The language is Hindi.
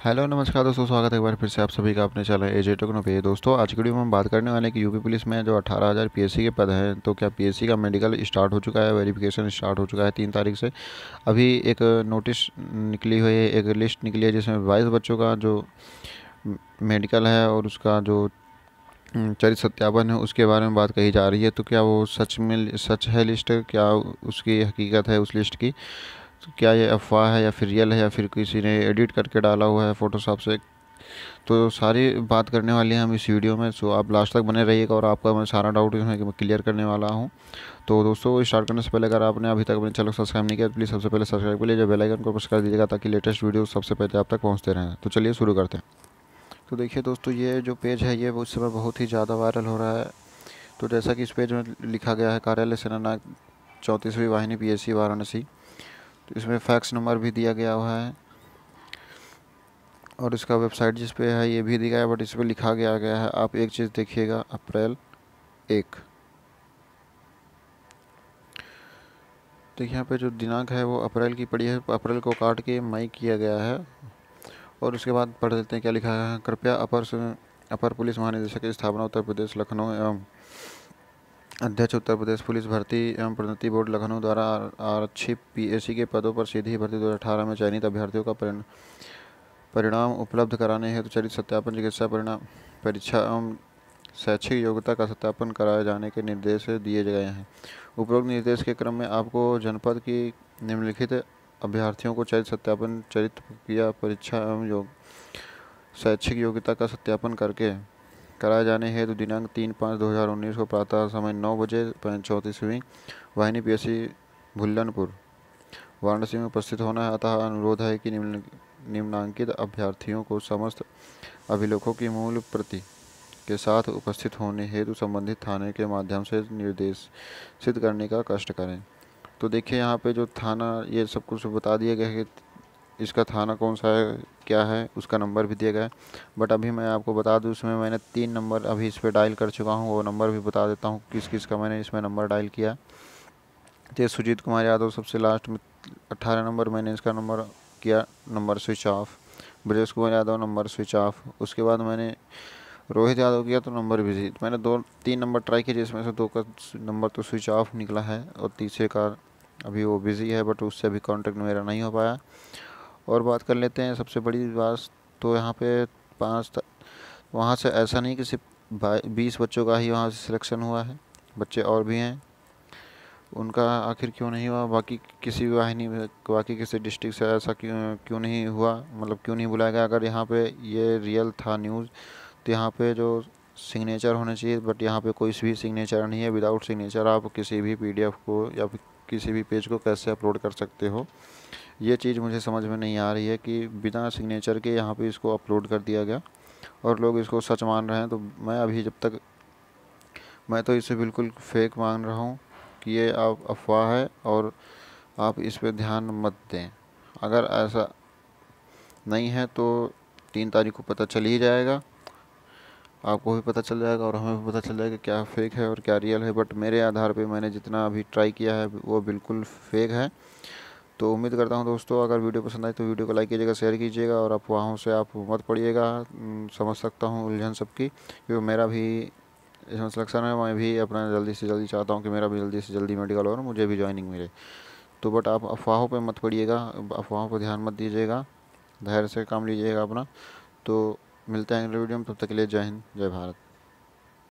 हेलो, नमस्कार दोस्तों, स्वागत है एक बार फिर से आप सभी का अपने चैनल एजे टेक्नो पे। दोस्तों, आज की वीडियो में हम बात करने वाले हैं कि यूपी पुलिस में जो 18000 पीएससी के पद हैं तो क्या पीएससी का मेडिकल स्टार्ट हो चुका है वेरिफिकेशन स्टार्ट हो चुका है तीन तारीख से? अभी एक नोटिस निकली हुई है, एक लिस्ट निकली है जिसमें बाईस बच्चों का जो मेडिकल है और उसका जो चरित सत्यापन है, उसके बारे में बात कही जा रही है। तो क्या वो सच में सच है लिस्ट क्या उसकी हकीकत है उस लिस्ट की? क्या ये अफवाह है या फिर रियल है या फिर किसी ने एडिट करके डाला हुआ है फ़ोटोशॉप से? तो सारी बात करने वाली हैं हम इस वीडियो में सो आप लास्ट तक बने रहिएगा और आपका मैं सारा डाउट है कि मैं क्लियर करने वाला हूँ। तो दोस्तों स्टार्ट करने से पहले अगर आपने अभी तक अपने चैनल सब्सक्राइब नहीं किया तो प्लीज़ सबसे पहले सब्सक्राइब कर लीजिए बेल आइकन को प्रेस कर दीजिएगा ताकि लेटेस्ट वीडियो सबसे पहले आप तक पहुँचते रहें। तो चलिए शुरू करते हैं। तो देखिए दोस्तों, ये जो पेज है, ये उस समय बहुत ही ज़्यादा वायरल हो रहा है। तो जैसा कि इस पेज में लिखा गया है, कार्यालय सेना चौंतीसवीं वाहिनी पी एस सी वाराणसी। तो इसमें फैक्स नंबर भी दिया गया हुआ है। और इसका वेबसाइट जिस पे है, ये भी दिया है बट इस पर लिखा गया गया है, आप एक चीज़ देखिएगा, अप्रैल एक। देखिए, यहाँ पे जो दिनांक है, वो अप्रैल की पड़ी है। अप्रैल को काट के मई किया गया है। और उसके बाद पढ़ लेते हैं, क्या लिखा है। कृपया अपर अपर पुलिस महानिदेशक स्थापना उत्तर प्रदेश, लखनऊ एवं अध्यक्ष, उत्तर प्रदेश पुलिस भर्ती एवं प्रोन्नति बोर्ड लखनऊ द्वारा आरक्षित पीएससी के पदों पर सीधी भर्ती दो हज़ार अठारह में चयनित अभ्यर्थियों का परिणाम उपलब्ध कराने हेतु चरित सत्यापन, चिकित्सा परिणाम, परीक्षा एवं शैक्षिक योग्यता का सत्यापन कराए जाने के निर्देश दिए गए हैं। उपरोक्त निर्देश के क्रम में आपको जनपद की निम्नलिखित अभ्यर्थियों को चरित सत्यापन चरित्र प्रक्रिया, परीक्षा एवं योग, शैक्षिक योग्यता का सत्यापन करके कराए जाने हेतु दिनांक तीन पाँच दो हज़ार उन्नीस को प्रातः समय नौ बजे चौंतीसवीं वाहिनी पी एस भुल्लनपुर वाराणसी में उपस्थित होना है। अतः अनुरोध है कि निम्न निम्नांकित अभ्यर्थियों को समस्त अभिलेखों की मूल प्रति के साथ उपस्थित होने हेतु संबंधित थाने के माध्यम से निर्देशित करने का कष्ट करें। तो देखिए, यहाँ पे जो थाना, ये सब कुछ बता दिया गया है कि इसका थाना कौन सा है? क्या है, उसका नंबर भी दिया गया है। बट अभी मैं आपको बता दूँ उसमें मैंने तीन नंबर अभी इस पर डायल कर चुका हूँ, वो नंबर भी बता देता हूँ किस किस का मैंने इसमें नंबर डायल किया तो सुजीत कुमार यादव सबसे लास्ट में अट्ठारह नंबर, मैंने इसका नंबर किया, number switch off. Brajesh Kumar Yadav, number switch off. उसके बाद मैंने रोहित यादव किया तो नंबर बिज़ी मैंने दो, तीन नंबर ट्राई किए, जिसमें से दो का नंबर तो स्विच ऑफ़ निकला है, और तीसरे का अभी वो बिज़ी है, बट उससे अभी कांटेक्ट मेरा नहीं हो पाया। और बात कर लेते हैं सबसे बड़ी बात तो यहाँ पे पाँच वहाँ से ऐसा नहीं कि सिर्फ़ बीस बच्चों का ही वहाँ से सिलेक्शन हुआ है, बच्चे और भी हैं। उनका आखिर क्यों नहीं हुआ? बाकी किसी भी वाहिनी बाकी किसी डिस्ट्रिक्ट से ऐसा क्यों क्यों नहीं हुआ? मतलब क्यों नहीं बुलाया गया? अगर यहाँ पे ये रियल था न्यूज़ तो यहाँ पे जो सिग्नेचर होने चाहिए बट यहाँ पे कोई भी सिग्नेचर नहीं है। विदाउट सिग्नेचर आप किसी भी पीडीएफ को या किसी भी पेज को कैसे अपलोड कर सकते हो? ये चीज़ मुझे समझ में नहीं आ रही है कि बिना सिग्नेचर के यहाँ पे इसको अपलोड कर दिया गया और लोग इसको सच मान रहे हैं तो मैं अभी जब तक, मैं तो इसे बिल्कुल फेक मान रहा हूँ कि ये आप अफवाह है और आप इस पर ध्यान मत दें। अगर ऐसा नहीं है तो तीन तारीख को पता चल ही जाएगा, आपको भी पता चल जाएगा और हमें भी पता चल जाएगा क्या फेक है और क्या रियल है बट मेरे आधार पे मैंने जितना अभी ट्राई किया है, वो बिल्कुल फेक है। तो उम्मीद करता हूँ दोस्तों, अगर वीडियो पसंद आए तो वीडियो को लाइक कीजिएगा शेयर कीजिएगा और अफवाहों से आप मत पढ़िएगा समझ सकता हूँ उलझन सबकी, क्योंकि मेरा भी इसमें सिलेक्शन है, मैं भी अपना जल्दी से जल्दी चाहता हूँ कि मेरा भी जल्दी से जल्दी मेडिकल और मुझे भी ज्वाइनिंग मिले। तो बट आप अफवाहों पर मत पड़िएगा, अफवाहों पर ध्यान मत दीजिएगा, धैर्य से काम लीजिएगा अपना। तो मिलते हैं अगले वीडियो में, तब तक के लिए जय हिंद, जय भारत।